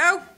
go.